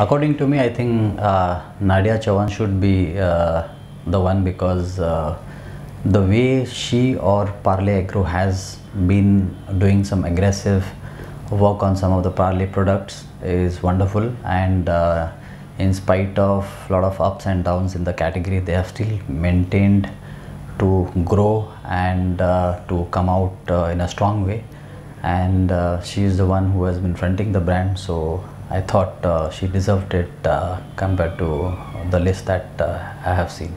according to me, I think uh, Nadia Chauhan should be uh, the one because uh, the way she or Parle Agro has been doing some aggressive work on some of the Parle products is wonderful. And uh, in spite of a lot of ups and downs in the category they have still maintained to grow and uh, to come out uh, in a strong way. And she is the one who has been fronting the brand. So i thought uh, she deserved it uh, compared to the list that uh, i have seen